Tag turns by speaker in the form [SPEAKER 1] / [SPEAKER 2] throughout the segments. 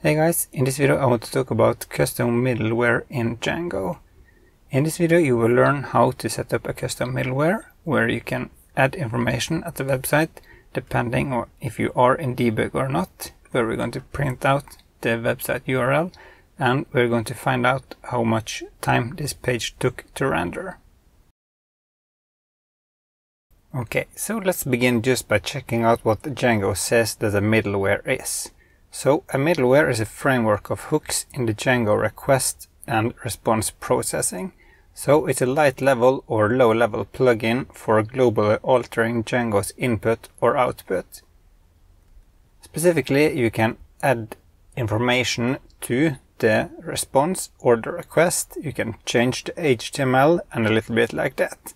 [SPEAKER 1] Hey guys, in this video I want to talk about custom middleware in Django. In this video you will learn how to set up a custom middleware where you can add information at the website depending on if you are in debug or not, where we're going to print out the website URL and we're going to find out how much time this page took to render. Okay, so let's begin just by checking out what Django says that the middleware is. So a middleware is a framework of hooks in the Django request and response processing. So it's a light level or low level plugin for globally altering Django's input or output. Specifically, you can add information to the response or the request. You can change the HTML and a little bit like that.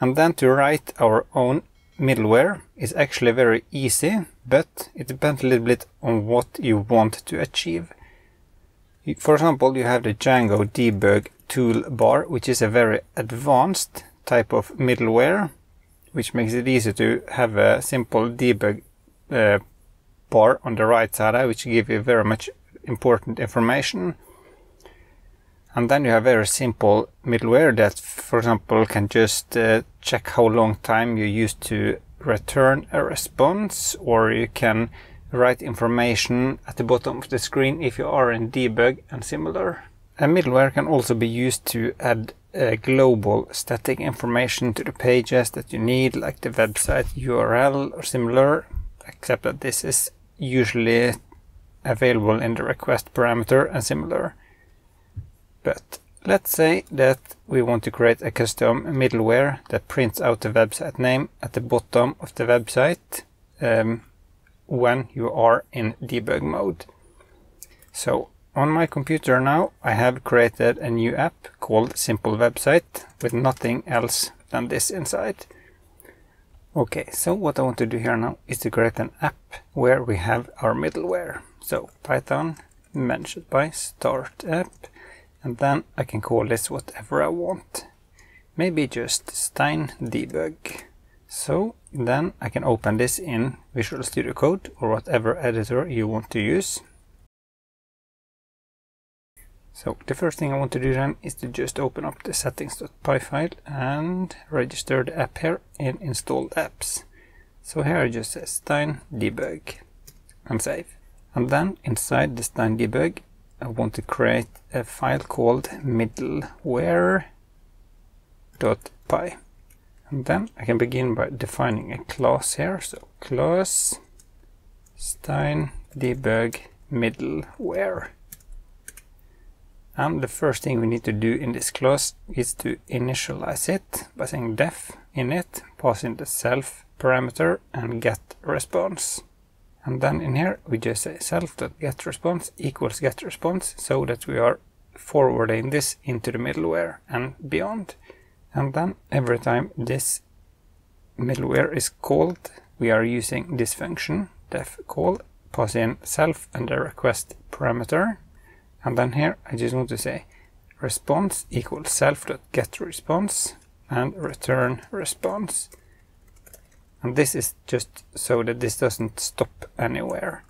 [SPEAKER 1] And then to write our own middleware is actually very easy, but it depends a little bit on what you want to achieve. For example, you have the Django debug toolbar, which is a very advanced type of middleware, which makes it easy to have a simple debug uh, bar on the right side, which give you very much important information. And then you have very simple middleware that, for example, can just uh, check how long time you used to return a response, or you can write information at the bottom of the screen if you are in debug and similar. A middleware can also be used to add uh, global static information to the pages that you need, like the website URL or similar, except that this is usually available in the request parameter and similar. But let's say that we want to create a custom middleware that prints out the website name at the bottom of the website um, when you are in debug mode. So on my computer now I have created a new app called Simple Website with nothing else than this inside. Okay, so what I want to do here now is to create an app where we have our middleware. So Python manage.py start app and then I can call this whatever I want. Maybe just Stein debug. So then I can open this in Visual Studio Code or whatever editor you want to use. So the first thing I want to do then is to just open up the settings.py file and register the app here in installed apps. So here I just say Stein debug and save. And then inside the Stein debug I want to create a file called middleware.py. And then I can begin by defining a class here. So class Stein debug middleware. And the first thing we need to do in this class is to initialize it by saying def init, pass in the self parameter and get response. And then in here we just say self.getResponse equals getResponse so that we are forwarding this into the middleware and beyond. And then every time this middleware is called, we are using this function def call, pass in self and the request parameter. And then here I just want to say response equals self.getResponse and return response. And this is just so that this doesn't stop anywhere.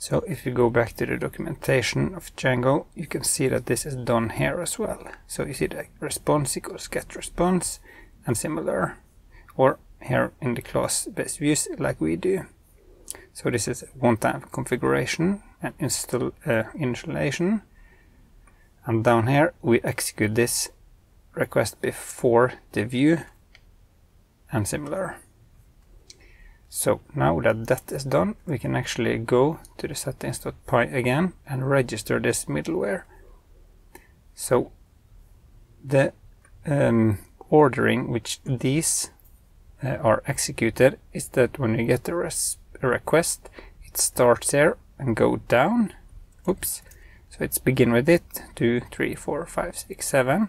[SPEAKER 1] So if you go back to the documentation of Django, you can see that this is done here as well. So you see the response equals get response and similar, or here in the class based views like we do. So this is one-time configuration and install uh, initialization. And down here we execute this request before the view and similar. So now that that is done, we can actually go to the settings.py again and register this middleware. So the um, ordering which these uh, are executed is that when you get a, a request, it starts there and go down. Oops. So it's begin with it, two, three, four, five, six, seven.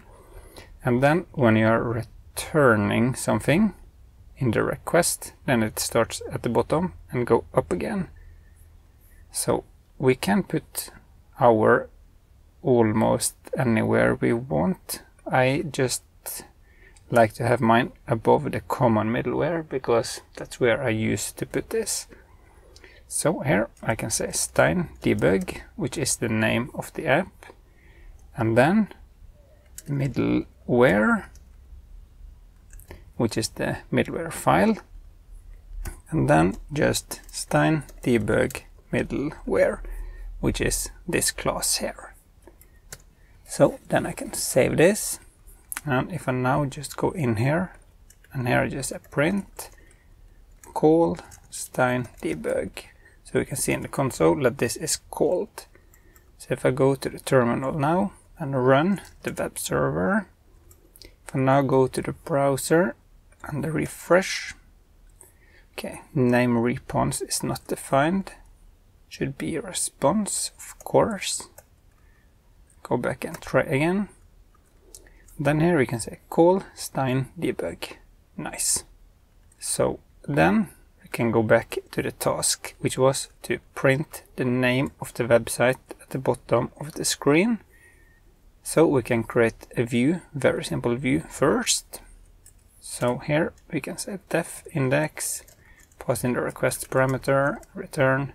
[SPEAKER 1] And then when you are returning something, in the request, then it starts at the bottom and go up again. So we can put our almost anywhere we want. I just like to have mine above the common middleware because that's where I used to put this. So here I can say Stein debug, which is the name of the app, and then middleware, which is the middleware file, and then just Stein debug middleware, which is this class here. So then I can save this, and if I now just go in here, and here I just a print call Stein debug so we can see in the console that this is called. So if I go to the terminal now and run the web server, if I now go to the browser and refresh, okay, name response is not defined, should be response, of course. Go back and try again. Then here we can say call Stein debug. Nice. So then we can go back to the task, which was to print the name of the website at the bottom of the screen. So we can create a view, very simple view first. So here we can say def index, pass in the request parameter, return.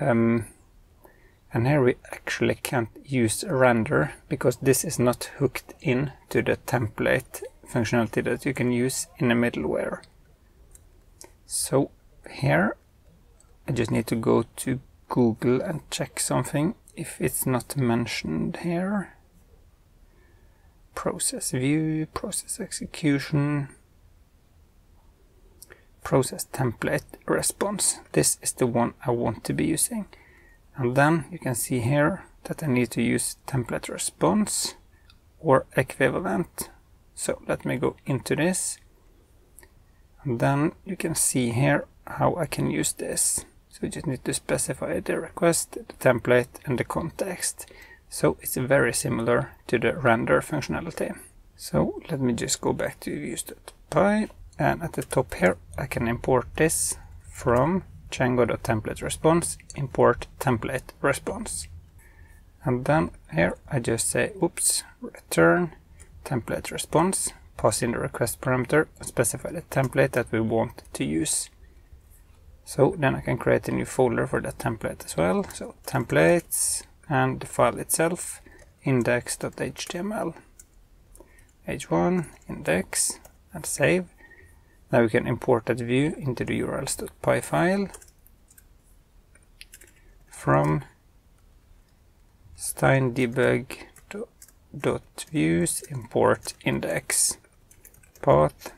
[SPEAKER 1] Um, and here we actually can't use render because this is not hooked in to the template functionality that you can use in the middleware. So here I just need to go to Google and check something if it's not mentioned here. Process view, process execution, process template response. This is the one I want to be using. And then you can see here that I need to use template response or equivalent. So let me go into this And then you can see here how I can use this. So you just need to specify the request, the template and the context. So it's very similar to the render functionality. So let me just go back to views.py and at the top here I can import this from django.template response import template response. And then here I just say oops return template response pass in the request parameter and specify the template that we want to use. So then I can create a new folder for that template as well. So templates and the file itself index.html h1 index and save. Now we can import that view into the urls.py file from stein debug dot views import index path,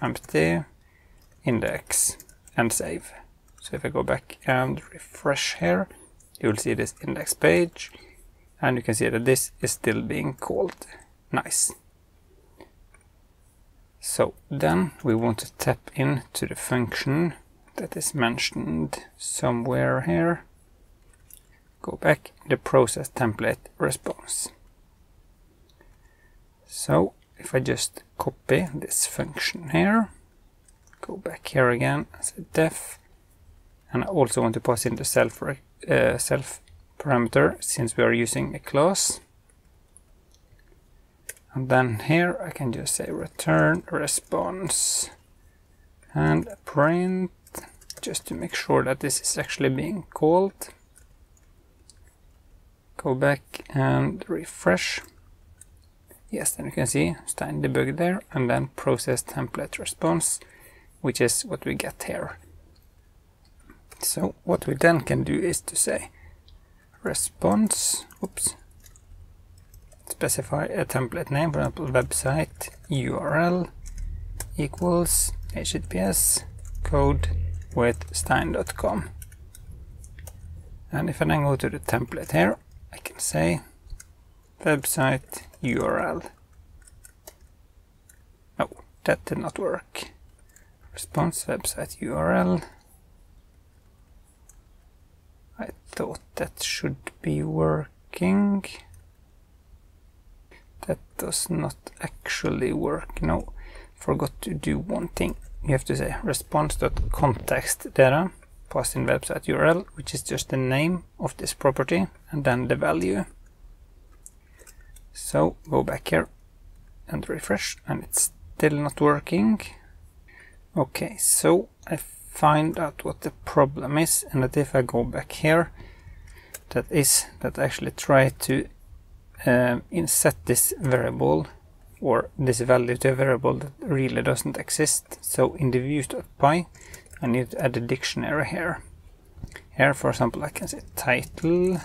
[SPEAKER 1] empty, index, and save. So if I go back and refresh here, you will see this index page, and you can see that this is still being called. Nice. So then we want to tap into the function that is mentioned somewhere here. Go back the process template response. So if I just copy this function here, go back here again a def, and I also want to pass in the self, uh, self parameter since we are using a class. And then here I can just say return response and print just to make sure that this is actually being called. Go back and refresh. Yes, then you can see Stein debug there and then process template response, which is what we get here. So what we then can do is to say response, oops, specify a template name, for example, website URL equals https code with stein.com. And if I then go to the template here, I can say website URL. No, that did not work. Response website URL. I thought that should be working. That does not actually work. No, forgot to do one thing. You have to say response.context data, pass in website URL, which is just the name of this property, and then the value. So go back here and refresh and it's still not working. Okay, so I find out what the problem is and that if I go back here that is that I actually try to um, this variable or this value to a variable that really doesn't exist. So in the views.py I need to add a dictionary here. Here for example I can say title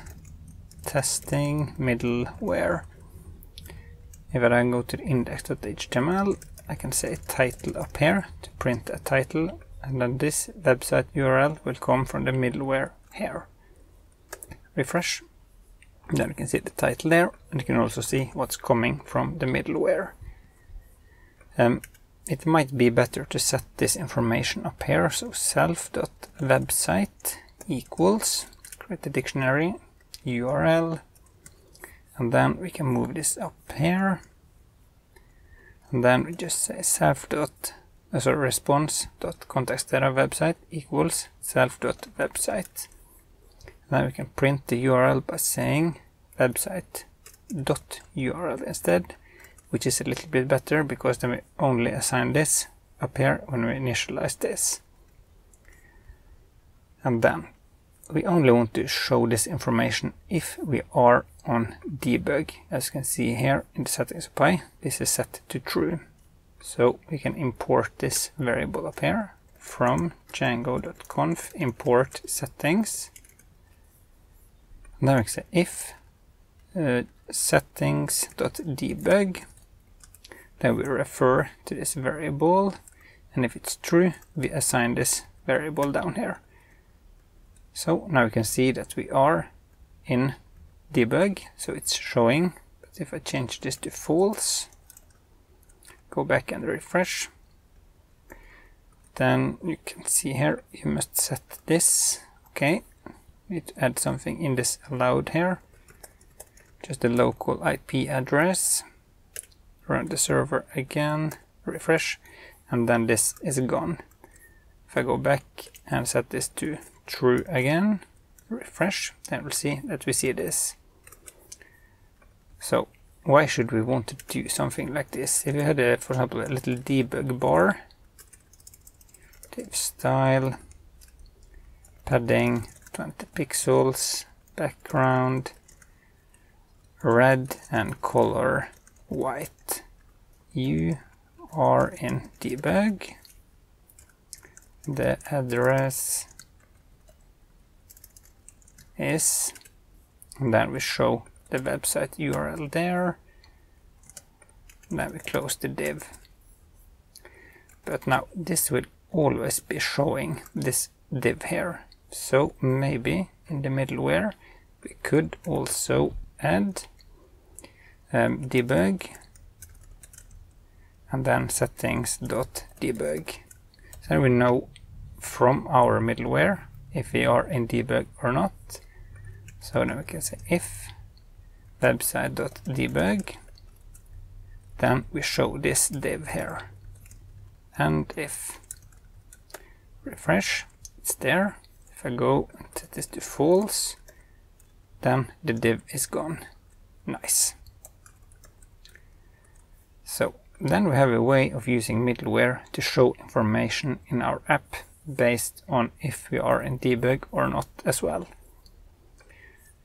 [SPEAKER 1] testing middleware. If I then go to index.html I can say title up here to print a title and then this website URL will come from the middleware here. Refresh. Then you can see the title there and you can also see what's coming from the middleware. Um, it might be better to set this information up here. So self.website equals, create a dictionary, URL, and then we can move this up here. And then we just say self. Dot, uh, sorry, response dot context data website equals self dot website. Then we can print the URL by saying website dot URL instead which is a little bit better because then we only assign this up here when we initialize this. And then we only want to show this information if we are on debug. As you can see here in the settings.py, this is set to true. So we can import this variable up here from django.conf import settings. And then we say if uh, settings.debug then we refer to this variable and if it's true we assign this variable down here. So now we can see that we are in debug so it's showing but if I change this to false go back and refresh. Then you can see here you must set this. Okay. Need add something in this allowed here. Just the local IP address. Run the server again, refresh, and then this is gone. If I go back and set this to true again, refresh, then we'll see that we see this. So why should we want to do something like this? If you had, a, for example, a little debug bar, div style, padding 20 pixels, background, red and color white. You are in debug. The address is, and then we show the website URL there. Then we close the div. But now this will always be showing this div here. So maybe in the middleware we could also add um, debug and then settings.debug. So we know from our middleware if we are in debug or not. So now we can say if website.debug then we show this div here. And if refresh, it's there. If I go and set this to false, then the div is gone. Nice. So then we have a way of using middleware to show information in our app based on if we are in debug or not as well.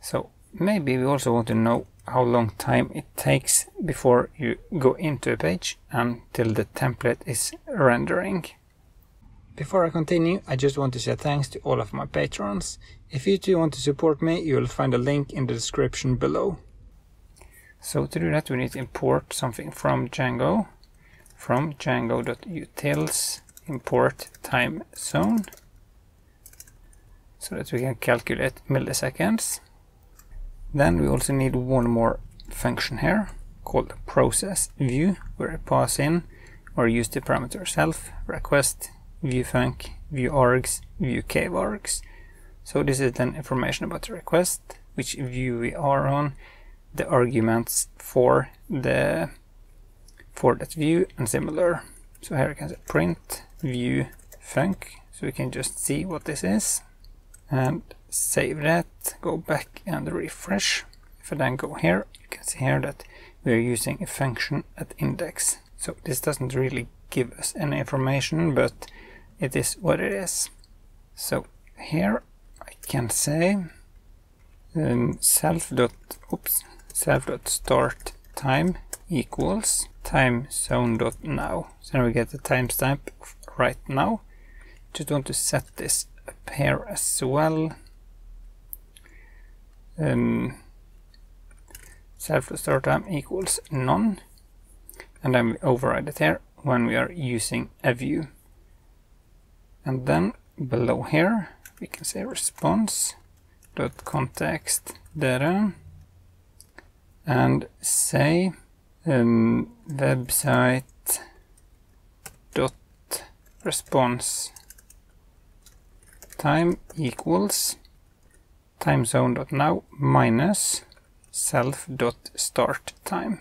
[SPEAKER 1] So maybe we also want to know how long time it takes before you go into a page until the template is rendering. Before I continue, I just want to say thanks to all of my patrons. If you too want to support me, you will find a link in the description below. So to do that we need to import something from Django. From django.utils import time zone so that we can calculate milliseconds. Then we also need one more function here called process view where I pass in or use the parameter self, request, viewfunc, viewArgs, viewKvargs. So this is then information about the request, which view we are on, the arguments for the for that view and similar. So here I can say print view func so we can just see what this is and save that, go back and refresh. If I then go here, you can see here that we are using a function at index. So this doesn't really give us any information, but it is what it is. So here I can say um, self dot oops self dot start time equals time zone dot now. So now we get the timestamp right now. Just want to set this up here as well. Um, self start time equals none, and then we override it here when we are using a view. And then below here we can say response dot context data and say um, website dot response time equals time zone dot now minus self dot start time.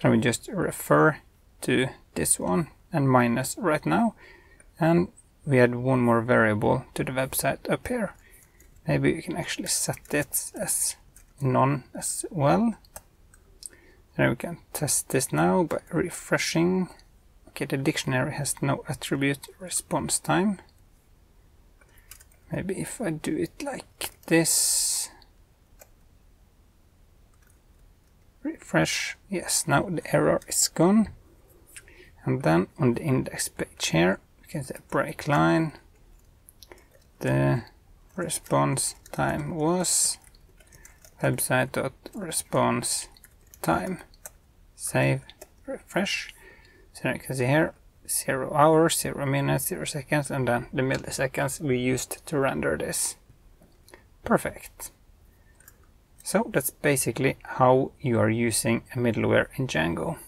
[SPEAKER 1] So we just refer to this one and minus right now and we add one more variable to the website up here. Maybe we can actually set it as none as well. Then we can test this now by refreshing. Okay, the dictionary has no attribute response time. Maybe if I do it like this. Refresh. Yes, now the error is gone. And then on the index page here, we can say break line. The response time was website.response time. Save, refresh. So you can see here, 0 hours, 0 minutes, 0 seconds, and then the milliseconds we used to render this. Perfect. So that's basically how you are using a middleware in Django.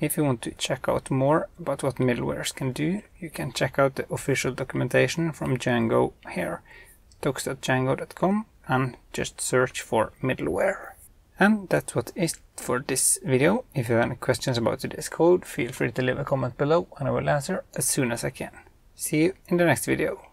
[SPEAKER 1] If you want to check out more about what middlewares can do, you can check out the official documentation from Django here, docs.django.com, and just search for middleware. And that's what is for this video. If you have any questions about today's code, feel free to leave a comment below and I will answer as soon as I can. See you in the next video.